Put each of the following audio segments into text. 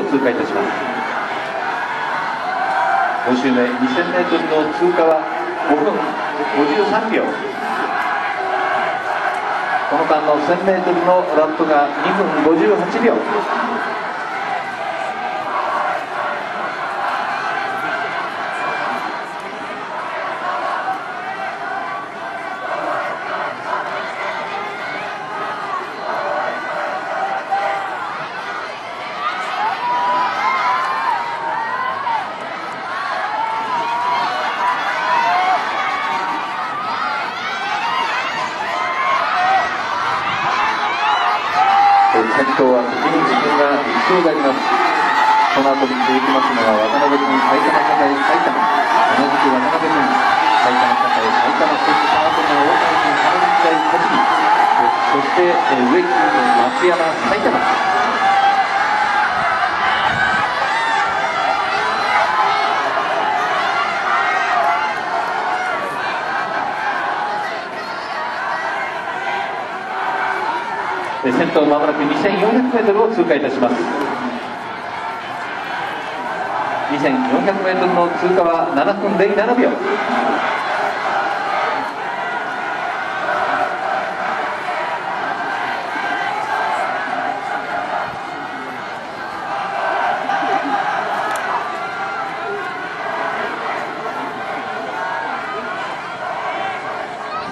を通過いたします。5周目 2000m の通過は5分53秒。この間の 1000m のラップが2分58秒。今日は藤光君が1走であります。この後に続きますのは渡辺君埼玉栄埼玉同じく渡辺君埼玉栄埼玉そしてその後の大谷君花日大栃木そして植木君松山埼玉。先頭まもなく 2400m を通過いたします。2400m の通過は7分07秒。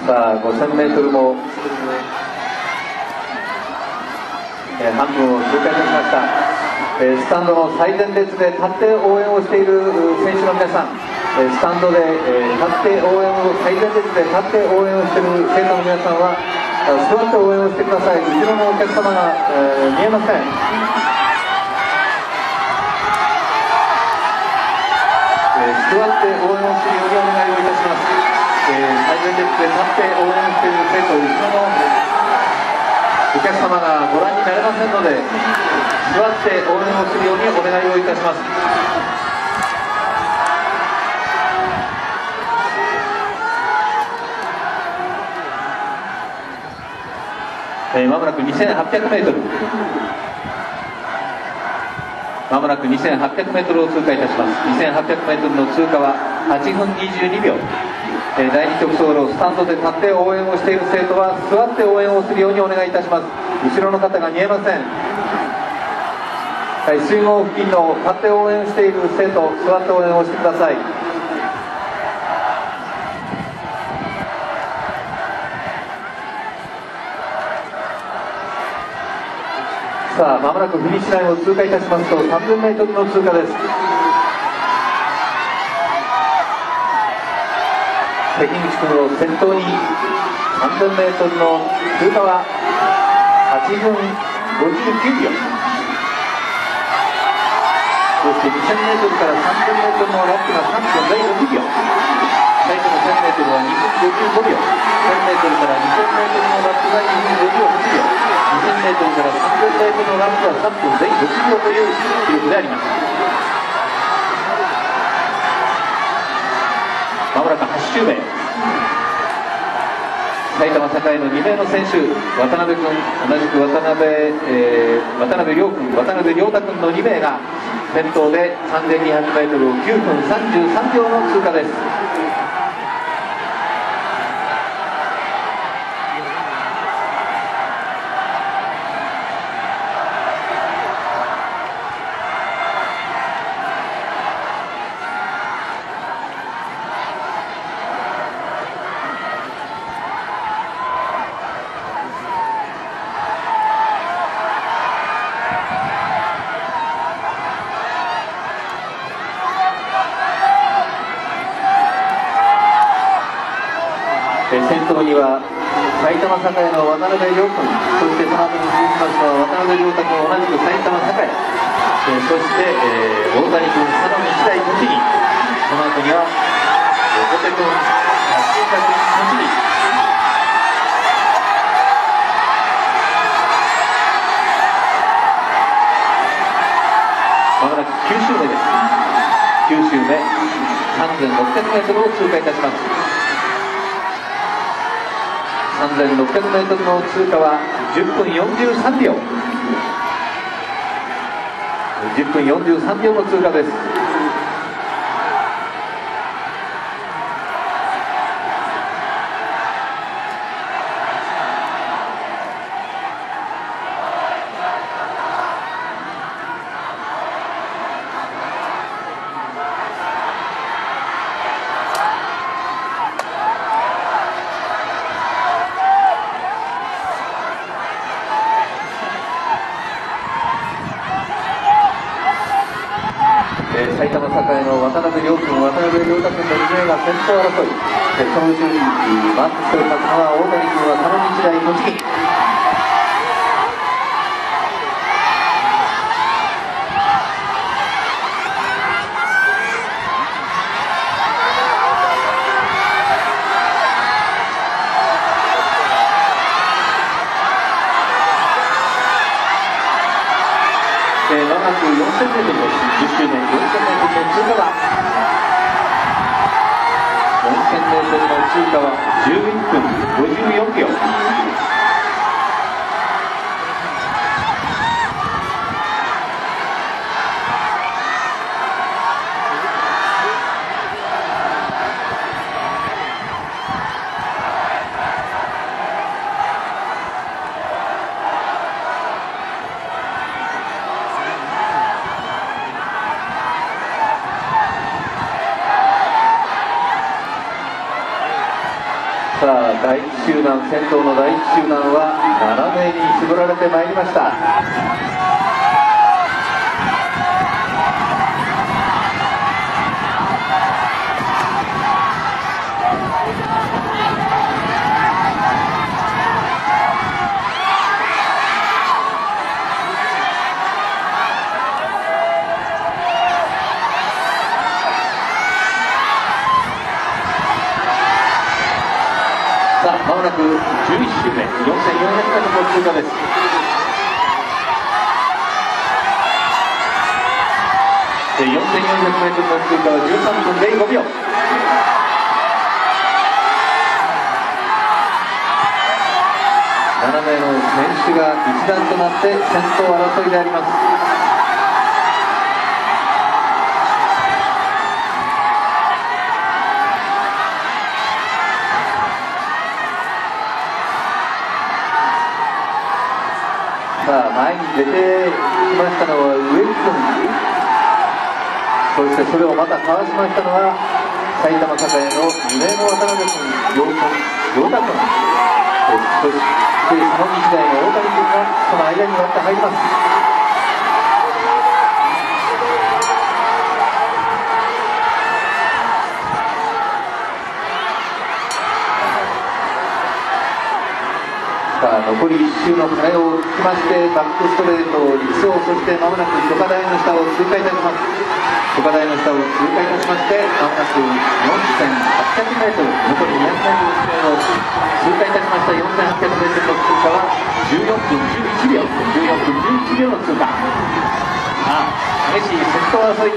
さあ 5000m もえー、半分を通過いたしました、えー、スタンドの最前列で立って応援をしている選手の皆さん、えー、スタンドで、え立って応援を最前列で立って応援をしている生徒の皆さんは座って応援をしてください。後ろのお客様が、え見えません。座って応援をするようお願いをいたします、えー、最前列で立って応援している生徒後ろのお客様がご覧になれませんので座って応援をするようにお願いをいたします。えー、まもなく 2800m まもなく 2800m を通過いたします。2800m の通過は8分22秒。第2曲走路スタンドで立って応援をしている生徒は座って応援をするようにお願いいたします。後ろの方が見えません。はい水郷付近の立って応援している生徒座って応援をしてください。さあまもなくフィニッシュラインを通過いたしますと 3000m の通過です。関口君を先頭に 3000m の通過は8分59秒そして 2000m から 3000m のラップが3分06秒。最初の 1000m は2分55秒。1000m から 2000m のラップが2分58秒 2000m から 3000m のラップは3分06秒という記録であります。もなく8周目埼玉栄の2名の選手渡辺君同じく渡辺、えー、渡辺亮君渡辺亮太君の2名が先頭で 3200m を9分33秒の通過です。先頭には埼玉栄の渡辺亮君そしてその後に続きますのは渡辺亮太君同じく埼玉栄。えーそして、えー、大谷君佐野日大栃木。その後には横手君八中学栃木。まもなく9周目です。9周目 3600m を通過いたします。3600m の通過は10分43秒。10分43秒の通過です埼玉栄の渡辺亮君、渡辺亮太君の2名が先頭争い、その後ろにマークしておりますのは、大谷君は佐野日大栃木。えー、まもなく4000メートルです10周年4000メートルの通過は 1000m の通過は11分54秒。第1集団先頭の第1集団は7名に絞られてまいりました。まもなく11周目、4400メートルの通過です。4400メートルの通過は13分05秒。7名の選手が一段となって先頭争いであります。さあ前に出てきましたのはウェルソンそしてそれをまたかわしましたのは埼玉栄の夢の渡辺君陽太君。そしてその日大の大谷君がその間に割って入ります。さあ残り1周の鐘を聞きましてバックストレート陸上そしてまもなく許可台の下を通過いたします。許可台の下を通過いたしましてまもなく 4800m 残り200メートル地点を通過いたしました 4800m の通過は14分11秒14分11秒の通過。あ激しい先頭争い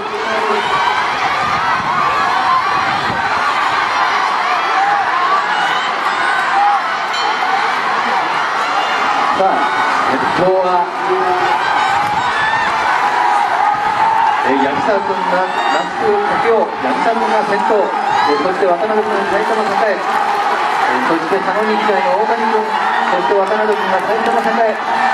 さあ先頭は、えー、八木沢君が那須武雄八木沢君が先頭、えー、そして渡辺君埼玉栄、えー、そして佐野日大の大谷君そして渡辺君が埼玉栄